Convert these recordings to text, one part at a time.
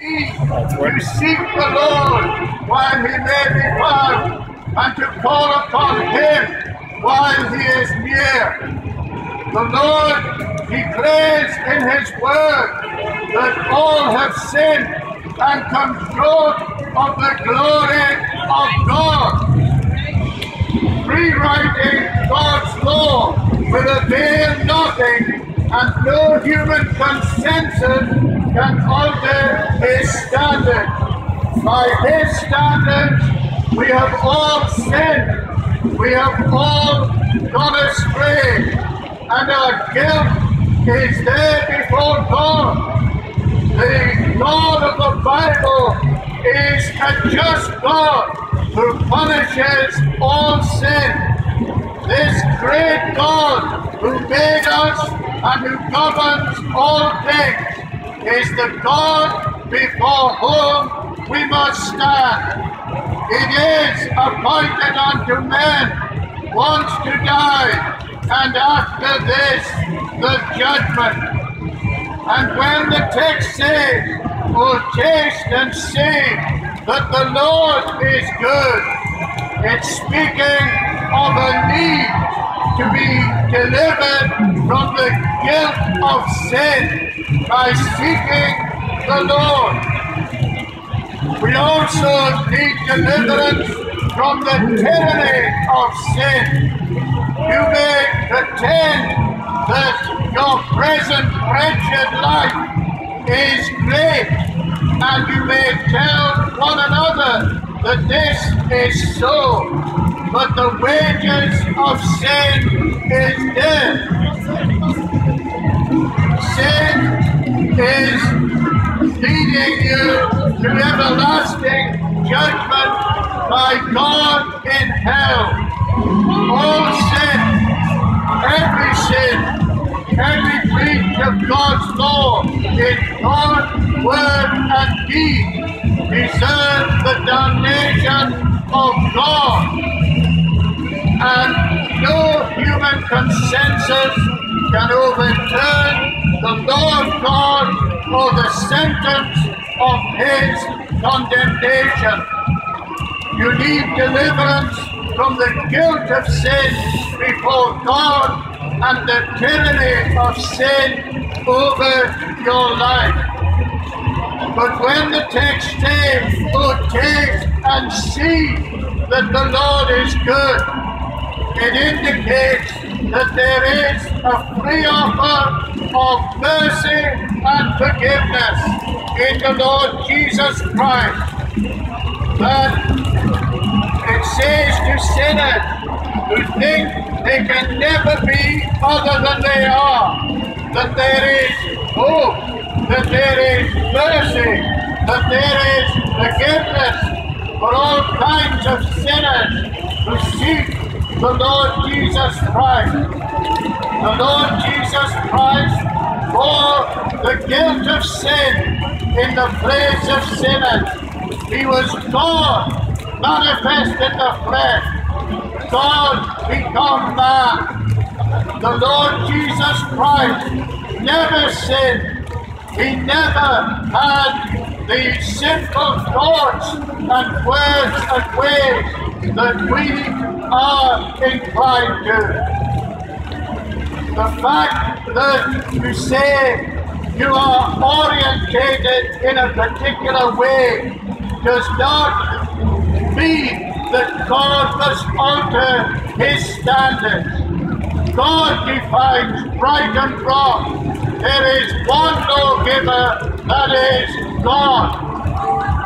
to seek the Lord while he may be found, and to call upon him while he is near. The Lord declares in his word that all have sinned and come short of the glory of God. Rewriting God's law will avail nothing and no human consensus can alter his standard. By his standards, we have all sinned, we have all gone astray, and our guilt is there before God. The God of the Bible is a just God who punishes all sin. This great God who made us and who governs all things is the God before whom we must stand. It is appointed unto men once to die, and after this the judgment. And when the text says, Oh, taste and see that the Lord is good, it's speaking of a need to be delivered from the guilt of sin by seeking the Lord. We also need deliverance from the tyranny of sin. You may pretend that your present wretched life is great, and you may tell one another that this is so, but the wages of sin is death. Sin is leading you to everlasting judgment by God in hell. All sin, every sin, every breach of God's law in thought, word, and deed deserve the damnation of God. And no human consensus can overturn the Lord God for the sentence of his condemnation. You need deliverance from the guilt of sin before God and the tyranny of sin over your life. But when the text says, Oh, taste and see that the Lord is good, it indicates that there is a free offer of mercy and forgiveness in the Lord Jesus Christ. That it says to sinners who think they can never be other than they are, that there is hope, that there is mercy, that there is forgiveness for all kinds of sinners who seek the Lord Jesus Christ. The Lord Jesus Christ bore the guilt of sin in the place of sinners. He was God manifest in the flesh. God become man. The Lord Jesus Christ never sinned. He never had the sinful thoughts and words and ways that we are inclined to. The fact that you say you are orientated in a particular way does not mean that God must alter his standards. God defines right and wrong. There is one lawgiver, that is God.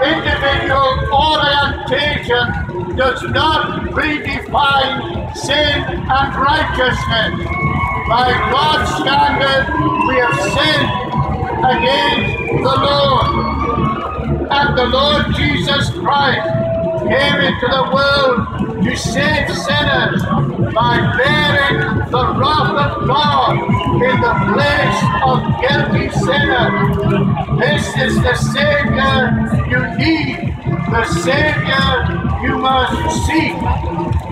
Individual orientation does not redefine sin and righteousness. By God's standard, we have sinned against the Lord. And the Lord Jesus Christ came into the world to save sinners by bearing the wrath of God in the place of guilty sinners. This is the Savior you need, the Savior you must seek.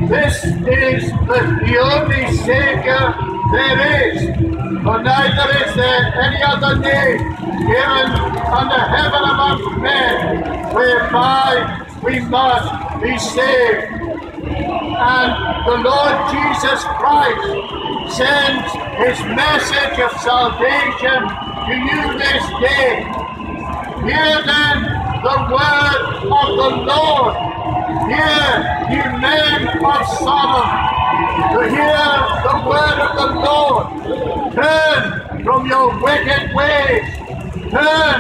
This is the, the only Savior there is, for neither is there any other name given under heaven among men whereby we must be saved. And the Lord Jesus Christ sends his message of salvation to you this day. Hear then the word of the Lord. Hear, you men of Sodom, to hear the word of the Lord. Turn from your wicked ways. Turn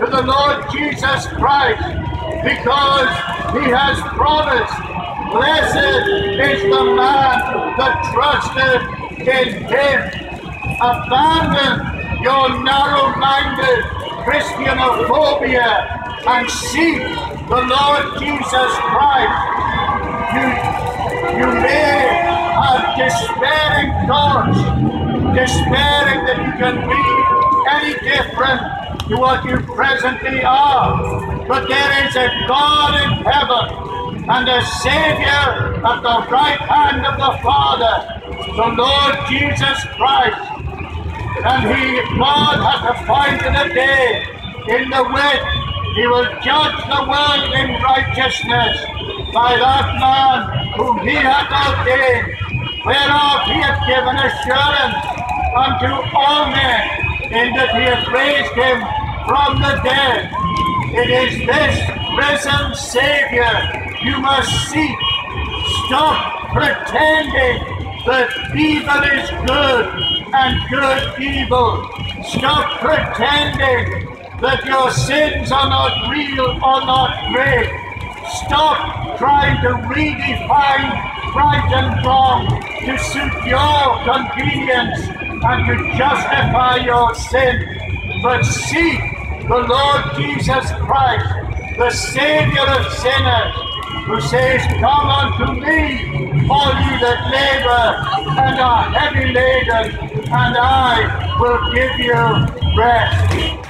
to the Lord Jesus Christ, because he has promised, Blessed is the man that trusted in him. Abandon your narrow-minded Christianophobia and seek the Lord Jesus Christ. You, you may have despairing thoughts, despairing that you can be any different to what you presently are. But there is a God in heaven and the Savior at the right hand of the Father, the Lord Jesus Christ. And he, God, hath appointed a day in the which he will judge the world in righteousness by that man whom he hath ordained, whereof he hath given assurance unto all men, in that he hath raised him from the dead. It is this risen Savior you must seek. Stop pretending that evil is good and good evil. Stop pretending that your sins are not real or not great. Stop trying to redefine right and wrong to suit your convenience and to justify your sin. But seek the Lord Jesus Christ, the Savior of sinners, who says, Come unto me, all ye that labor and are heavy laden, and I will give you rest.